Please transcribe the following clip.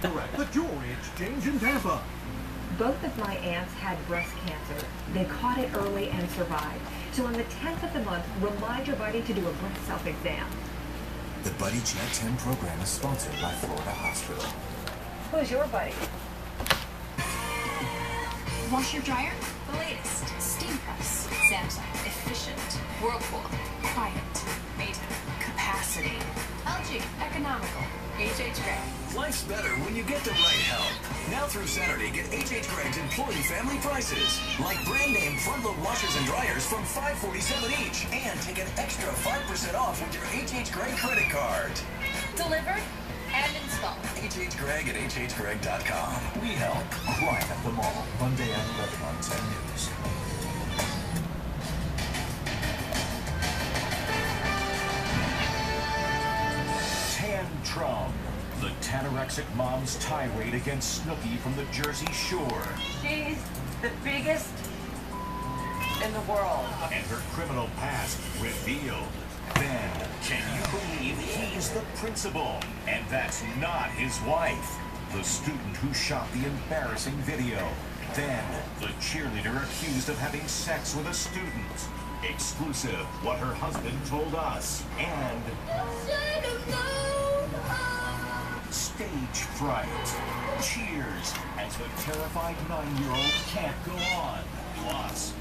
Correct. The Jewelry Exchange in Tampa. Both of my aunts had breast cancer. They caught it early and survived. So on the 10th of the month, remind your buddy to do a breast self-exam. The Buddy Check 10 program is sponsored by Florida Hospital. Who's your buddy? Washer dryer? The latest. Steam press. Samsung. Efficient. Whirlpool. Quiet. Maytag. Capacity. LG. Economical. HH Gregg. Life's better when you get the right help. Now through Saturday, get HH Gregg's employee family prices. Like brand name front load washers and dryers from 547 each. And take an extra 5% off with your HH Gregg credit card. Delivered and installed. HH Gregg at hhgregg.com. We help right at the mall. Monday at 11 on 10 News. Tantrum. The tanorexic mom's tirade against Snooki from the Jersey Shore. She's the biggest in the world. And her criminal past revealed. Then, can you believe he's the principal? And that's not his wife. The student who shot the embarrassing video. Then, the cheerleader accused of having sex with a student. Exclusive, what her husband told us. And stage fright. Cheers as the terrified nine-year-old can't go on. Plus,